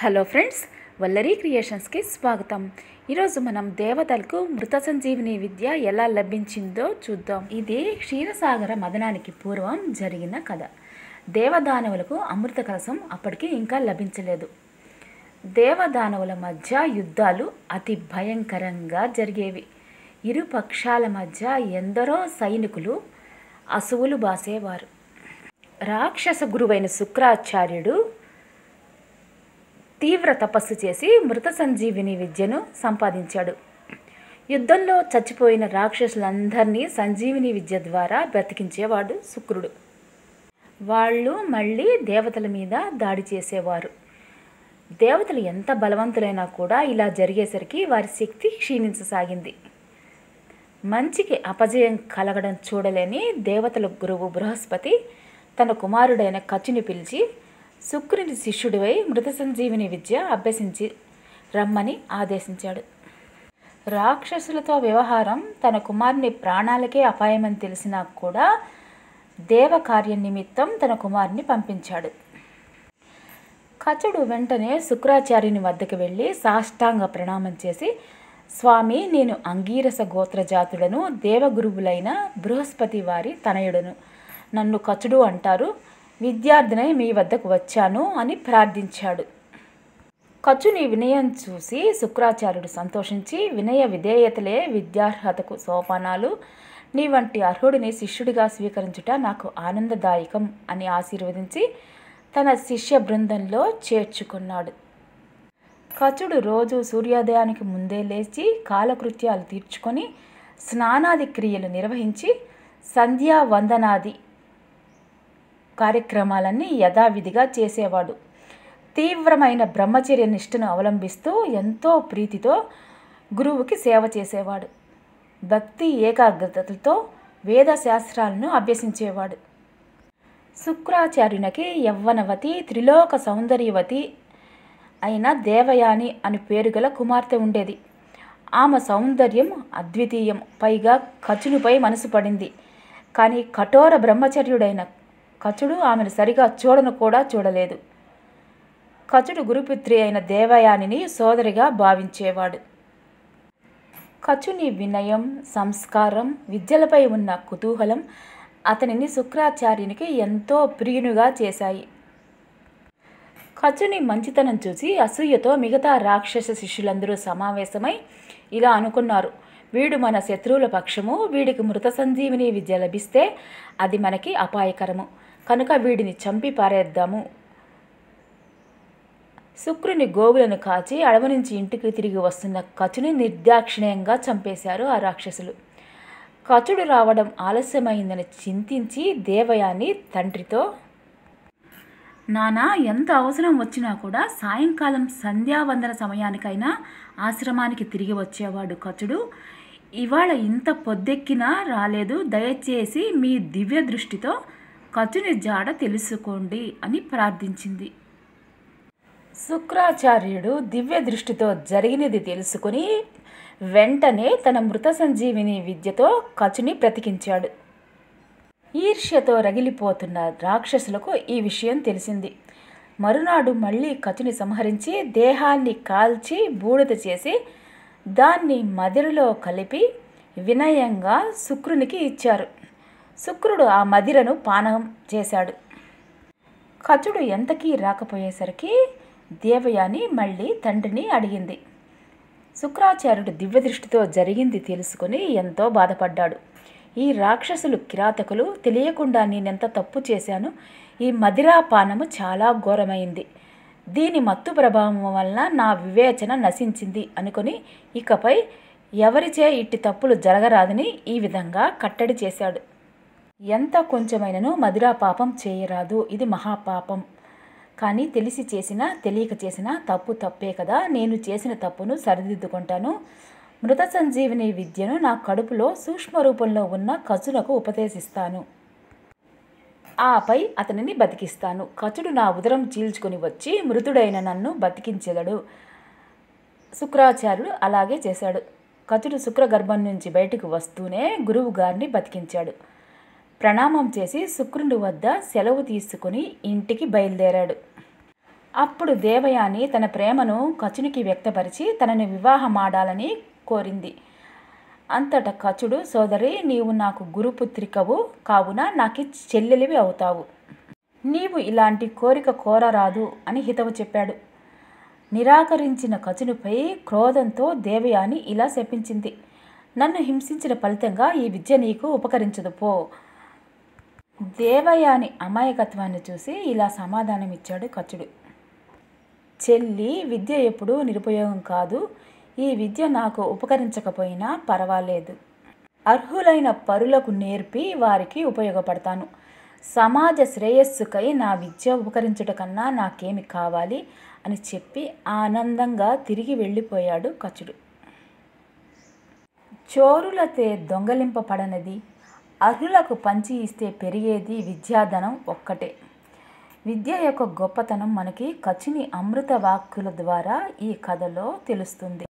Hello friends Vallari క్రియేషన్స్కి స్వాగతం. ఈరోజు మనం దేవతలకు మృత సంజీవిని విద్య ఎలా లభించిందో చూద్దాం. ఇది క్షీరసాగర మదనానికి పూర్వం జరిగిన కథ. దేవదానవులకు అమృత కలసం అప్పటికి ఇంకా లభించలేదు. దేవదానవుల మధ్య యుద్ధాలు అతి భయంకరంగా జరిగేవి. ఇరు పక్షాల మధ్య ఎందరో సైనికులు అసువులు బాసేవారు. రాక్షస గురువైన శుక్రాచార్యుడు తీవ్ర తపస్సు చేసి మృత సంజీవిని విద్యను సంపాదించాడు. యుద్ధంలో చచ్చిపోయిన రాక్షసులందరినీ సంజీవిని విద్య ద్వారా బ్రతికించేవాడు శుక్రుడు. వాళ్ళు మళ్ళీ దేవతల మీద దాడి చేసేవారు. దేవతలు ఎంత బలవంతులైనా కూడా ఇలా జరిగేసరికి వారి శక్తి క్షీణించసాగింది. మంచికి అపజయం కలగడం చూడలేని దేవతల గురువు బృహస్పతి తన కుమారుడైన కచుని పిలిచి శుక్రుని శిష్యుడివై మృత సంజీవిని విద్య అభ్యసించి రమ్మని ఆదేశించాడు. రాక్షసులతో వ్యవహారం తన కుమారుని ప్రాణాలకే అపాయమని తెలిసినా కూడా దేవకార్య నిమిత్తం తన కుమారుని పంపించాడు. కచుడు వెంటనే శుక్రాచార్యుని వద్దకు వెళ్ళి సాష్టాంగ ప్రణామం చేసి స్వామి నేను అంగీరస గోత్రజాతుడను దేవగురువులైన బృహస్పతి వారి తనయుడను. నన్ను కచుడు అంటారు. విద్యార్థినై మీ వద్దకు వచ్చాను అని ప్రార్థించాడు. ఖర్చుని వినయం చూసి శుక్రాచార్యుడు సంతోషించి వినయ విధేయతలే విద్యార్హతకు సోపానాలు. నీ వంటి అర్హుడిని శిష్యుడిగా స్వీకరించుట నాకు ఆనందదాయకం అని ఆశీర్వదించి తన శిష్య బృందంలో చేర్చుకున్నాడు. ఖచుడు రోజు సూర్యోదయానికి ముందే లేచి కాలకృత్యాలు తీర్చుకొని స్నానాది క్రియలు నిర్వహించి సంధ్యా వందనాది కార్యక్రమాలన్నీ యథావిధిగా చేసేవాడు. తీవ్రమైన బ్రహ్మచర్య నిష్ఠను అవలంబిస్తూ ఎంతో ప్రీతితో గురువుకి సేవ చేసేవాడు. భక్తి ఏకాగ్రతలతో వేద శాస్త్రాలను అభ్యసించేవాడు. శుక్రాచార్యునికి యవ్వనవతి త్రిలోక సౌందర్యవతి అయిన దేవయాని అని పేరు గల కుమార్తె ఉండేది. ఆమె సౌందర్యం అద్వితీయం పైగా కచునిపై మనసు పడింది. కానీ కఠోర బ్రహ్మచర్యుడైన కచుడు ఆమెను సరిగా చూడను కూడా చూడలేదు. కచుడు గురుపుత్రి అయిన దేవయానిని సోదరిగా భావించేవాడు. కచుని వినయం సంస్కారం విద్యలపై ఉన్న కుతూహలం అతనిని శుక్రాచార్యునికి ఎంతో ప్రియునిగా చేశాయి. కచుని మంచితనం చూసి అసూయతో మిగతా రాక్షస శిష్యులందరూ సమావేశమై ఇలా అనుకున్నారు. వీడు మన శత్రువుల పక్షము వీడికి మృత సంజీవిని విద్య లభిస్తే అది మనకి అపాయకరము. కనుక వీడిని చంపి పారేద్దాము. శుక్రుని గోవులను కాచి అడవి నుంచి ఇంటికి తిరిగి వస్తున్న కచుని నిర్దాక్షిణ్యంగా చంపేశారు ఆ రాక్షసులు. కచుడు రావడం ఆలస్యమైందని చింతించి దేవయాని తండ్రితో నానా ఎంత అవసరం వచ్చినా కూడా సాయంకాలం సంధ్యావందన సమయానికైనా ఆశ్రమానికి తిరిగి వచ్చేవాడు కచుడు. ఇవాళ ఇంత పొద్దెక్కినా రాలేదు. దయచేసి మీ దివ్య దృష్టితో కచుని జాడ తెలుసుకోండి అని ప్రార్థించింది. శుక్రాచార్యుడు దివ్య దృష్టితో జరిగినది తెలుసుకుని వెంటనే తన మృత సంజీవిని విద్యతో కచుని బ్రతికించాడు. ఈర్ష్యతో రగిలిపోతున్న రాక్షసులకు ఈ విషయం తెలిసింది. మరునాడు మళ్ళీ కచుని సంహరించి దేహాన్ని కాల్చి బూడిద చేసి దాన్ని మదిరలో కలిపి వినయంగా శుక్రునికి ఇచ్చారు. శుక్రుడు ఆ మదిరను పానం చేశాడు. కచుడు ఎంతకీ రాకపోయేసరికి దేవయాని మళ్ళీ తండ్రిని అడిగింది. శుక్రాచార్యుడు దివ్యదృష్టితో జరిగింది తెలుసుకుని ఎంతో బాధపడ్డాడు. ఈ రాక్షసులు కిరాతకులు తెలియకుండా నేనెంత తప్పు చేశాను? ఈ మదిరాపానము చాలా ఘోరమైంది. దీని మత్తు ప్రభావం వలన నా వివేచన నశించింది అనుకుని ఇకపై ఎవరిచే ఇట్టి తప్పులు జరగరాదని ఈ విధంగా కట్టడి చేశాడు. ఎంత కొంచెమైనను మదిరా పాపం చేయరాదు. ఇది మహాపాపం. కానీ తెలిసి చేసినా తెలియక చేసినా తప్పు తప్పే కదా. నేను చేసిన తప్పును సరిదిద్దుకుంటాను. మృత సంజీవిని విద్యను నా కడుపులో సూక్ష్మ రూపంలో ఉన్న కచునకు ఉపదేశిస్తాను. ఆపై అతనిని బతికిస్తాను. కచుడు నా ఉదరం చీల్చుకొని వచ్చి మృతుడైన నన్ను బతికించెదడు. శుక్రాచార్యుడు అలాగే చేశాడు. కచుడు శుక్రగర్భం నుంచి బయటకు వస్తూనే గురువు గారిని బతికించాడు. ప్రణామం చేసి శుక్రుని వద్ద సెలవు తీసుకుని ఇంటికి బయలుదేరాడు. అప్పుడు దేవయాని తన ప్రేమను కచునికి వ్యక్తపరిచి తనని వివాహమాడాలని కోరింది. అంతట కచుడు సోదరి నీవు నాకు గురుపుత్రికవు కావున నాకు చెల్లెలివి అవుతావు. నీవు ఇలాంటి కోరిక కోరరాదు అని హితవు చెప్పాడు. నిరాకరించిన కచునిపై క్రోధంతో దేవయాని ఇలా శపించింది. నన్ను హింసించిన ఫలితంగా ఈ విద్య నీకు ఉపకరించదు పో. దేవయాని అమాయకత్వాన్ని చూసి ఇలా సమాధానమిచ్చాడు కచుడు. చెల్లి విద్య ఎప్పుడూ నిరుపయోగం కాదు. ఈ విద్య నాకు ఉపకరించకపోయినా పర్వాలేదు. అర్హులైన పరులకు నేర్పి వారికి ఉపయోగపడతాను. సమాజ శ్రేయస్సుకై నా విద్య ఉపకరించుట కన్నా నాకేమి కావాలి అని చెప్పి ఆనందంగా తిరిగి వెళ్ళిపోయాడు కచుడు. చోరులతే దొంగలింపబడనది. అర్హులకు పంచి ఇస్తే పెరిగేది విద్యాధనం ఒక్కటే. విద్య యొక్క గొప్పతనం మనకి కచుని అమృత వాక్కుల ద్వారా ఈ కథలో తెలుస్తుంది.